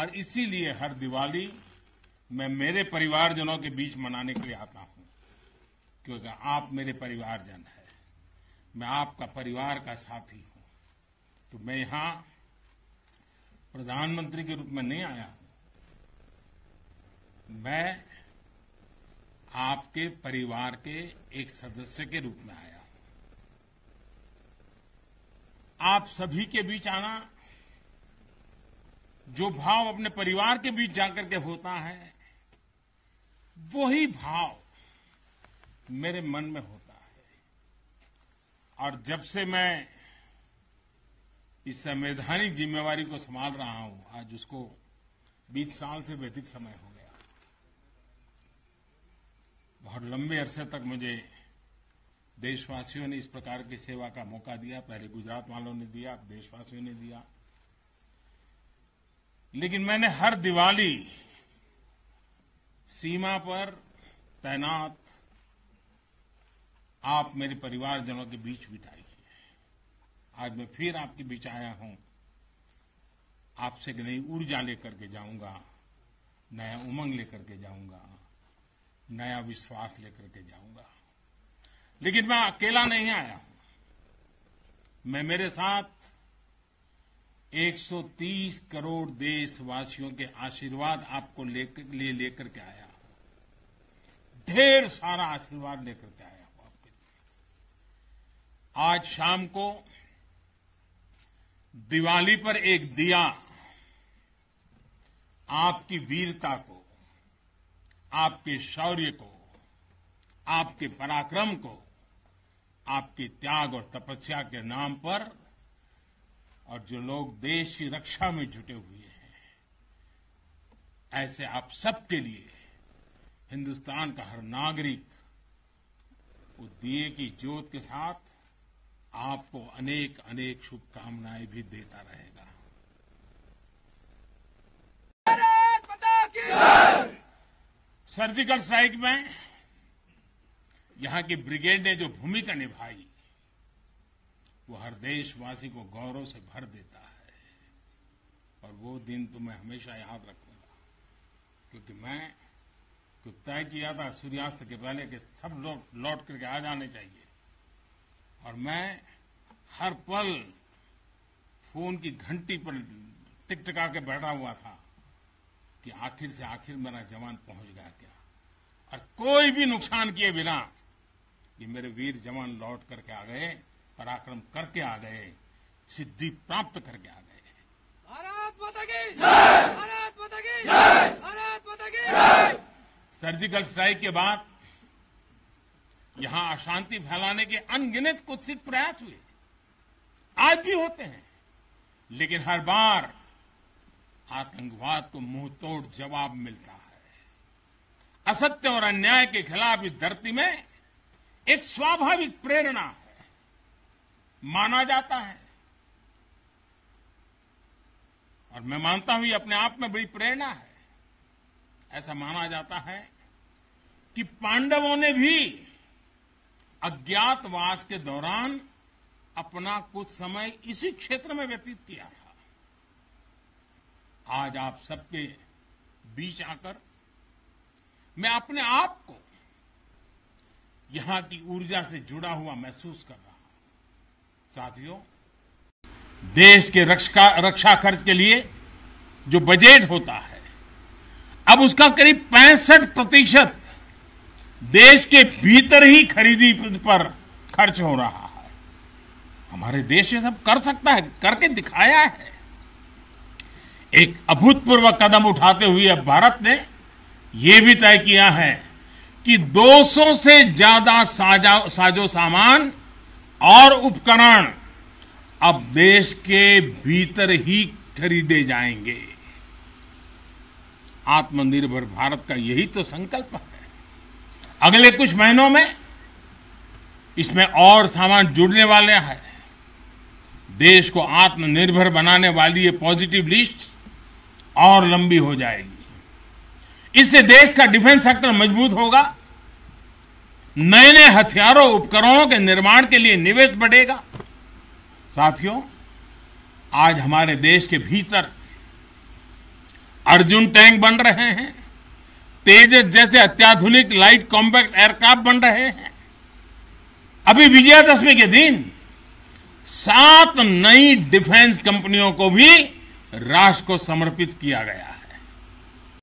और इसीलिए हर दिवाली मैं मेरे परिवारजनों के बीच मनाने के लिए आता हूँ। क्योंकि आप मेरे परिवारजन है। मैं आपका परिवार का साथी हूँ। तो मैं यहाँ प्रधानमंत्री के रूप में नहीं आया हूँ। मैं आपके परिवार के एक सदस्य के रूप में आया हूँ। आप सभी के बीच आना जो भाव अपने परिवार के बीच जाकर के होता है, वही भाव मेरे मन में होता है। और जब से मैं इस संवैधानिक जिम्मेवारी को संभाल रहा हूँ, आज उसको 20 साल से व्यतीत समय हो गया। बहुत लंबे अरसे तक मुझे देशवासियों ने इस प्रकार की सेवा का मौका दिया। पहले गुजरात वालों ने दिया, अब देशवासियों ने दिया। लेकिन मैंने हर दिवाली सीमा पर तैनात आप मेरे परिवारजनों के बीच बिताई है। आज मैं फिर आपके बीच आया हूँ। आपसे नई ऊर्जा लेकर के जाऊँगा, नया उमंग लेकर के जाऊँगा, नया विश्वास लेकर के जाऊँगा। लेकिन मैं अकेला नहीं आया हूँ। मैं मेरे साथ 130 करोड़ देशवासियों के आशीर्वाद आपको लेकर लिए लेकर के आया। ढेर सारा आशीर्वाद लेकर के आया हूँ आपके लिए। आज शाम को दिवाली पर एक दिया आपकी वीरता को, आपके शौर्य को, आपके पराक्रम को, आपके त्याग और तपस्या के नाम पर और जो लोग देश की रक्षा में जुटे हुए हैं, ऐसे आप सबके लिए हिंदुस्तान का हर नागरिक वो दिए की ज्योत के साथ आपको अनेक अनेक शुभकामनाएँ भी देता रहेगा। सर्जिकल स्ट्राइक में यहाँ की ब्रिगेड ने जो भूमिका निभाई वो हर देशवासी को गौरव से भर देता है। और वो दिन तो मैं हमेशा याद रखूँगा। क्योंकि मैं तय किया था सूर्यास्त के पहले कि सब लोग लौट करके आ जाने चाहिए। और मैं हर पल फ़ोन की घंटी पर टिकटका के बैठा हुआ था कि आखिर से आखिर मेरा जवान पहुँच गया क्या? और कोई भी नुकसान किए बिना ये मेरे वीर जवान लौट करके आ गए। पराक्रम करके आ गए सिद्धि प्राप्त करके आ गए। भारत माता की भारत माता की भारत माता की सर्जिकल स्ट्राइक के बाद यहाँ अशांति फैलाने के अनगिनत कुत्सित प्रयास हुए। आज भी होते हैं लेकिन हर बार आतंकवाद को मुँह तोड़ जवाब मिलता है। असत्य और अन्याय के खिलाफ इस धरती में एक स्वाभाविक प्रेरणा है। माना जाता है। और मैं मानता हूँ ये अपने आप में बड़ी प्रेरणा है। ऐसा माना जाता है कि पांडवों ने भी अज्ञातवास के दौरान अपना कुछ समय इसी क्षेत्र में व्यतीत किया था। आज आप सबके बीच आकर मैं अपने आप को यहाँ की ऊर्जा से जुड़ा हुआ महसूस कर रहा साथियों, देश के रक्षा रक्षा खर्च के लिए जो बजट होता है, अब उसका करीब पैंसठ प्रतिशत देश के भीतर ही खरीदी पर खर्च हो रहा है। हमारे देश ये सब कर सकता है, करके दिखाया है। एक अभूतपूर्व कदम उठाते हुए अब भारत ने यह भी तय किया है कि 200 से ज़्यादा साजो सामान और उपकरण अब देश के भीतर ही खरीदे जाएँगे। आत्मनिर्भर भारत का यही तो संकल्प है। अगले कुछ महीनों में इसमें और सामान जुड़ने वाले हैं। देश को आत्मनिर्भर बनाने वाली ये पॉजिटिव लिस्ट और लंबी हो जाएगी। इससे देश का डिफेंस सेक्टर मज़बूत होगा। नए नए हथियारों उपकरणों के निर्माण के लिए निवेश बढ़ेगा। साथियों, आज हमारे देश के भीतर अर्जुन टैंक बन रहे हैं, तेजस जैसे अत्याधुनिक लाइट कॉम्पैक्ट एयरक्राफ्ट बन रहे हैं। अभी विजयादशमी के दिन सात नई डिफेंस कंपनियों को भी राष्ट्र को समर्पित किया गया है।